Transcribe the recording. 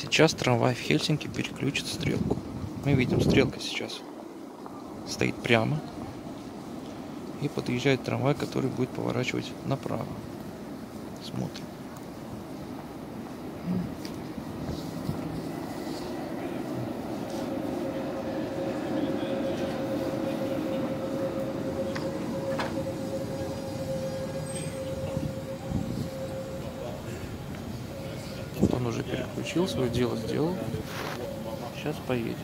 Сейчас трамвай в Хельсинки переключит стрелку. Мы видим, стрелка сейчас стоит прямо. И подъезжает трамвай, который будет поворачивать направо. Смотрим. Он уже переключил, свое дело сделал. Сейчас поедет.